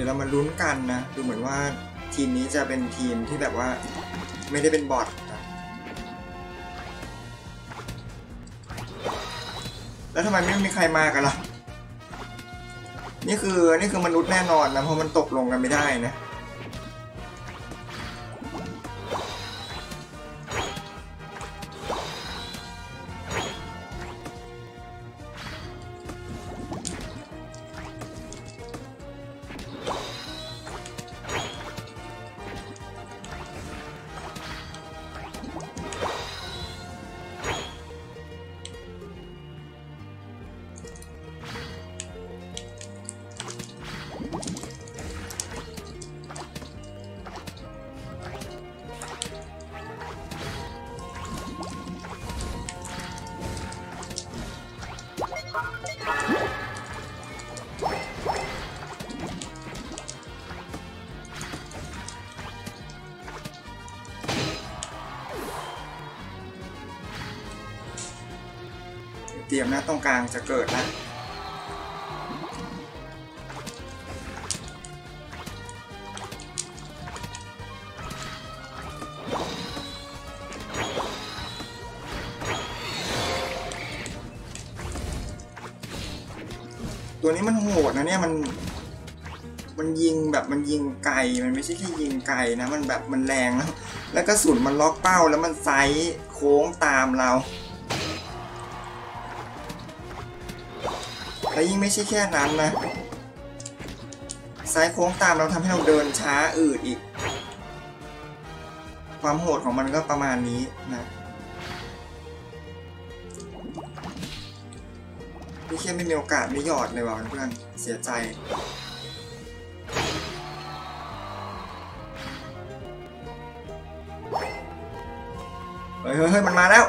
ดี๋ยวเรามาลุ้นกันนะ ดูเหมือนว่าทีมนี้จะเป็นทีมที่แบบว่าไม่ได้เป็นบอทนะแล้วทำไมไม่มีใครมากันล่ะ นี่คือนี่คือมนุษย์แน่นอนนะ เพราะมันตกลงกันไม่ได้นะ เตรียมนะตรงกลางจะเกิดนะ ตัวนี้มันโหดนะเนี่ยมัน มันยิงแบบมันยิงไกลมันไม่ใช่แค่ยิงไกลนะ มันแบบมันแรงนะแล้วกระสุนมันล็อกเป้าแล้วมันไซส์โค้งตามเราและยิ่งไม่ใช่แค่นั้นนะซ้ายโค้งตามเราทำให้เราเดินช้าอืดอีก ความโหดของมันก็ประมาณนี้นะ พี่แค่ไม่มีโอกาสไม่หยอดเลยว่ะเพื่อนเสียใจเฮ้ยเฮ้ยเฮ้ยมันมาแล้ว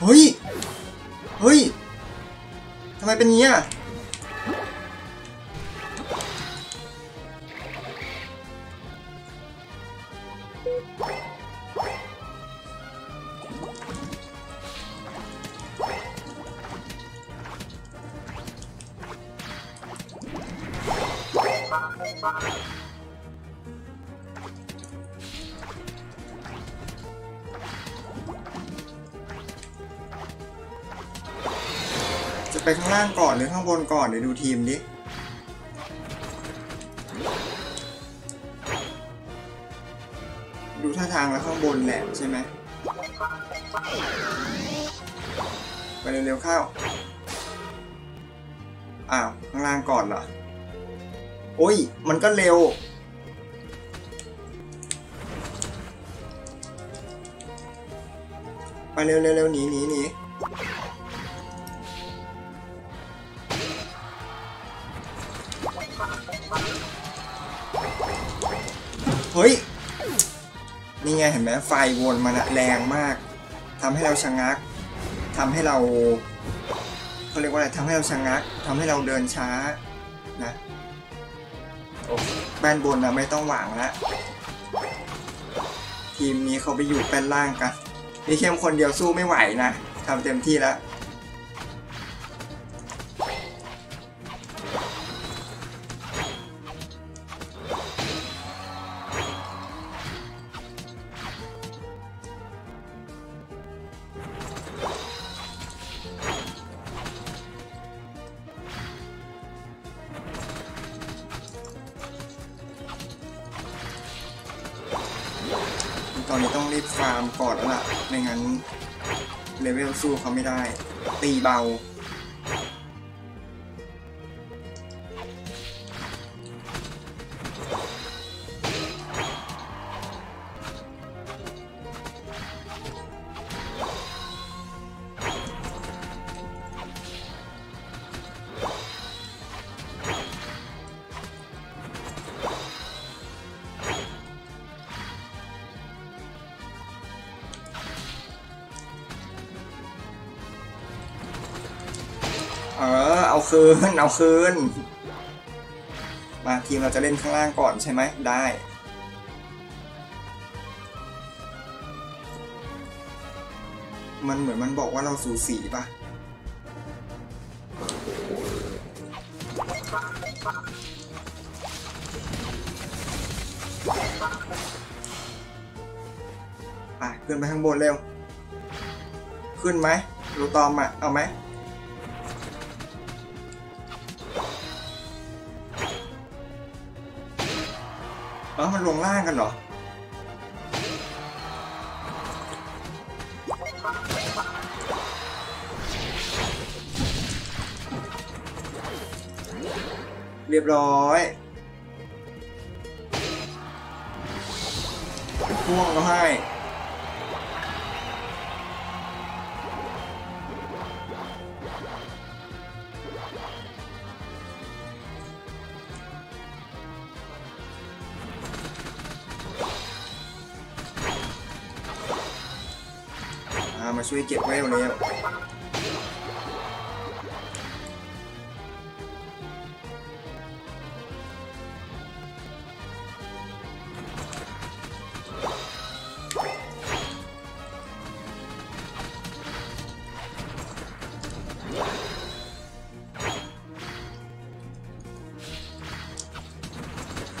เฮ้ย เฮ้ย ทำไมเป็นงี้อะ จะไปข้างล่างก่อนหรือข้างบนก่อนเดี๋ยวดูทีมดิดูท่าทางแล้วข้างบนแหละใช่ไหมไปเร็วๆเข้า อ้าว ข้างล่างก่อนเหรอ โอ้ย มันก็เร็ว ไปเร็วเร็วหนีหนีหนีเฮ้ย นี่ไงเห็นไหมไฟวนมันะแรงมาก ทำให้เราชะงัก ทำให้เราเขาเรียกว่าอะไรทำให้เราชะงัก ทำให้เราเดินช้านะ แป้นบนนะไม่ต้องหวังแล้วทีมนี้เขาไปอยู่แป้นล่างกันนี่เข้มคนเดียวสู้ไม่ไหวนะทำเต็มที่แล้ว อนนี้ต้องรีบฟาร์มก่อนแล้วล่ะ ไม่งั้นเลเวลสู้เขาไม่ได้ ตีเบา เอาคืน เอาคืน มาทีมเราจะเล่นข้างล่างก่อนใช่ไหมได้ มันเหมือนมันบอกว่าเราสูสีป่ะไปขึ้นไปข้างบนเร็ว ขึ้นไหมรูตอมอะ เอาไหม เออมันลงล่างกันเหรอ เรียบร้อยพ่วงก็ให้ ช่วยเก็บเวลเร็ว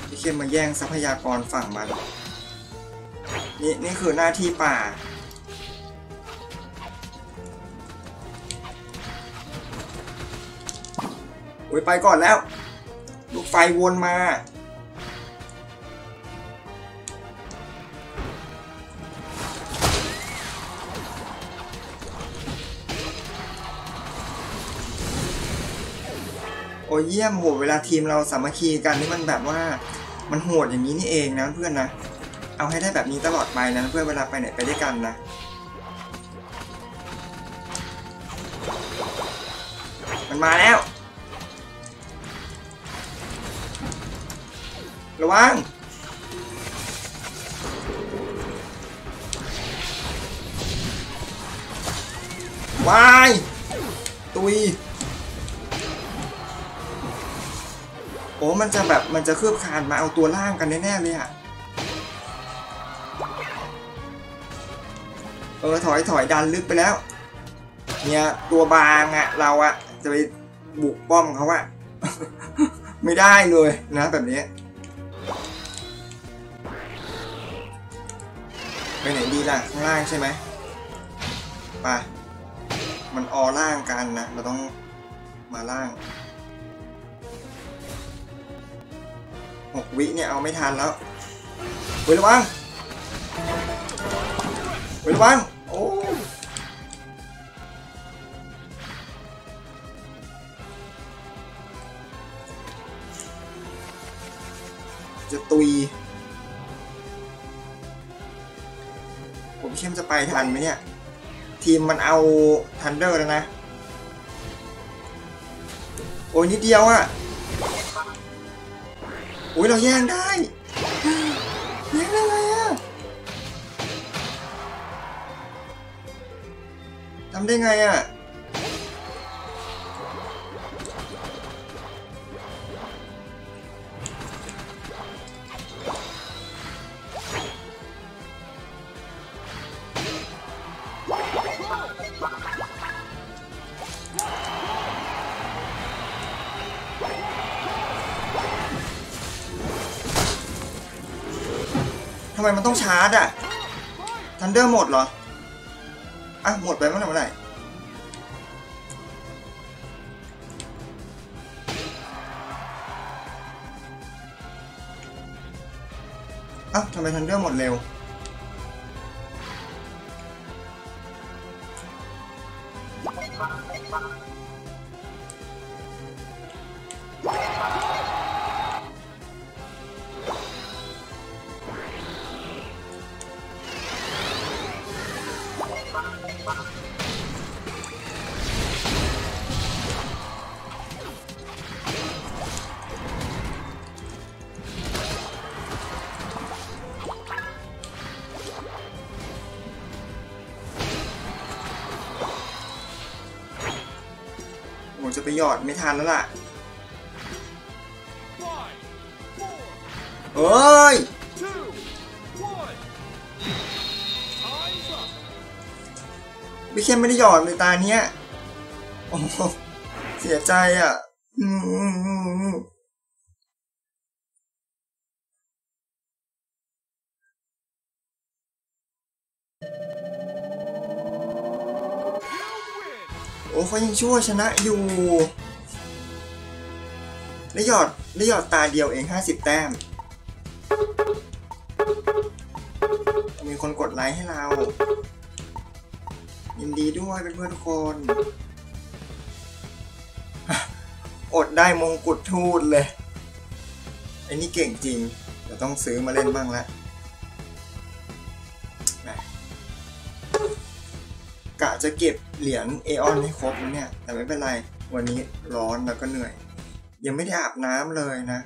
พี่เข้มมาแย่งทรัพยากรฝั่งมัน นี่นี่คือหน้าที่ป่า อ้ยไปก่อนแล้ว ลูกไฟวนมา โอ้ยเยี่ยมโหเวลาทีมเราสามัคคีกันนี่มันแบบว่ามันโหดอย่างนี้นี่เองนะเพื่อนนะ เอาให้ได้แบบนี้ตลอดไปนะเพื่อนเวลาไปไหนไปด้วยกันนะมันมาแล้ว ระวังวายตุยโอ้มันจะแบบมันจะคืบคานมาเอาตัวล่างกันแน่ๆเลยอะเออถอยถอยดันลึกไปแล้ว เนี่ยตัวบางอะเราอะจะไปบุกป้อมเขาอะไม่ได้เลยนะแบบนี้ ไปไหนดีล่ะข้างล่างใช่ไหมไปมันออล่างกันนะ เราต้องมาล่างหกวิเนี่ยเอาไม่ทันแล้วเฮ้ยระวังเฮ้ยระวังโอ้จะตุย เข้มจะไปทันไหมเนี่ย ทีมมันเอาทันเดอร์แล้วนะ โอ้ยนิดเดียวอะโอ้ยเราแย่งได้แย่งได้ไงอะทำได้ไงอะ ไมมันต้องชาร์จอะทันเดอร์หมดเหรอ อะ หมดไปเมื่อไหร่เมื่อไหร่อ้าวทำไมทันเดอร์หมดเร็ว หยอดไม่ทันแล้วล่ะ Five, four, เอ้ย two, one. Time's up. ไม่แค่ไม่ได้หยอดเลยตาเนี้ยโอ้โหเสียใจอะ อืม โอ้เขายังชั่วชนะอยู่ได้หยอดได้หยอดตาเดียวเองห้าสิบแต้ม มีคนกดไลค์ให้เรา ยินดีด้วยเพื่อนทุกคน อดได้มงกุฎทูตเลย ไอ้นี่เก่งจริง เดี๋ยวต้องซื้อมาเล่นบ้างละ จะเก็บเหรียญเอออนให้ครบเนี่ย แต่ไม่เป็นไร วันนี้ร้อนแล้วก็เหนื่อย ยังไม่ได้อาบน้ำเลยนะ